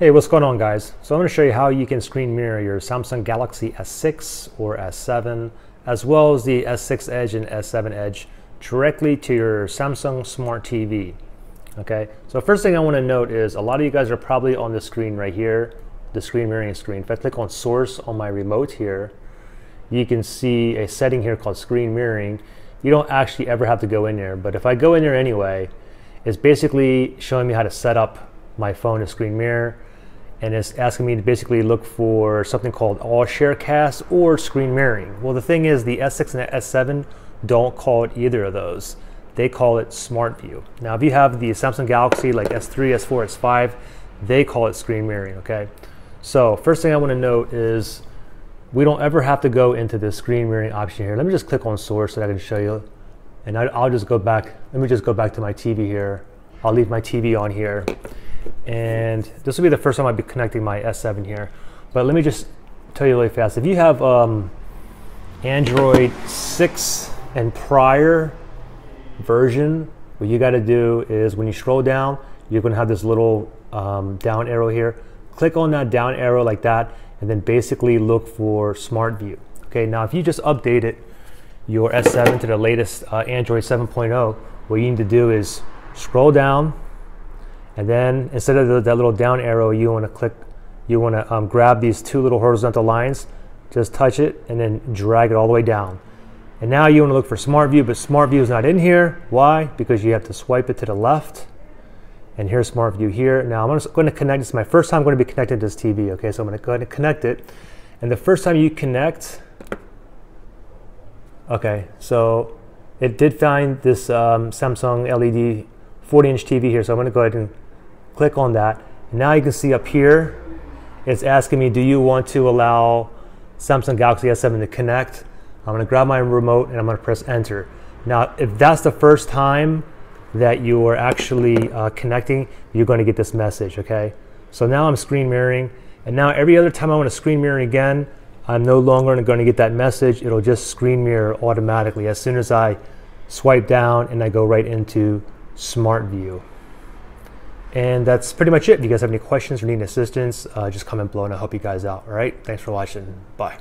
Hey, what's going on guys? So I'm going to show you how you can screen mirror your Samsung Galaxy S6 or S7 as well as the S6 Edge and S7 Edge directly to your Samsung Smart TV. Okay, so first thing I want to note is a lot of you guys are probably on the screen right here, the screen mirroring screen. If I click on source on my remote here, you can see a setting here called screen mirroring. You don't actually ever have to go in there, but if I go in there anyway, it's basically showing me how to set up my phone to screen mirror and it's asking me to basically look for something called AllShare Cast or screen mirroring. Well, the thing is, the S6 and the S7 don't call it either of those. They call it Smart View. Now, if you have the Samsung Galaxy like S3, S4, S5, they call it screen mirroring, okay? So, first thing I want to note is we don't ever have to go into the screen mirroring option here. Let me just click on source so that I can show you. And I, will just go back, let me just go back to my TV here. I'll leave my TV on here. And this will be the first time I'll be connecting my S7 here. But let me just tell you really fast. If you have um, Android 6 and prior version, what you got to do is when you scroll down, you're going to have this little um, down arrow here. Click on that down arrow like that, and then basically look for Smart View. Okay, now if you just updated your S7 to the latest uh, Android 7.0, what you need to do is scroll down, and then instead of the, that little down arrow, you want to click, you want to um, grab these two little horizontal lines, just touch it and then drag it all the way down. And now you want to look for Smart View, but Smart View is not in here. Why? Because you have to swipe it to the left. And here's Smart View here. Now I'm going to connect, this is my first time I'm going to be connected to this TV, okay? So I'm going to go ahead and connect it. And the first time you connect, okay, so it did find this um, Samsung LED 40 inch TV here. So I'm gonna go ahead and click on that. Now you can see up here, it's asking me, do you want to allow Samsung Galaxy S7 to connect? I'm gonna grab my remote and I'm gonna press enter. Now, if that's the first time that you are actually uh, connecting, you're gonna get this message, okay? So now I'm screen mirroring, and now every other time I wanna screen mirror again, I'm no longer gonna get that message. It'll just screen mirror automatically as soon as I swipe down and I go right into Smart View. And that's pretty much it. If you guys have any questions or need assistance, uh, just comment below and I'll help you guys out. All right. Thanks for watching. Bye.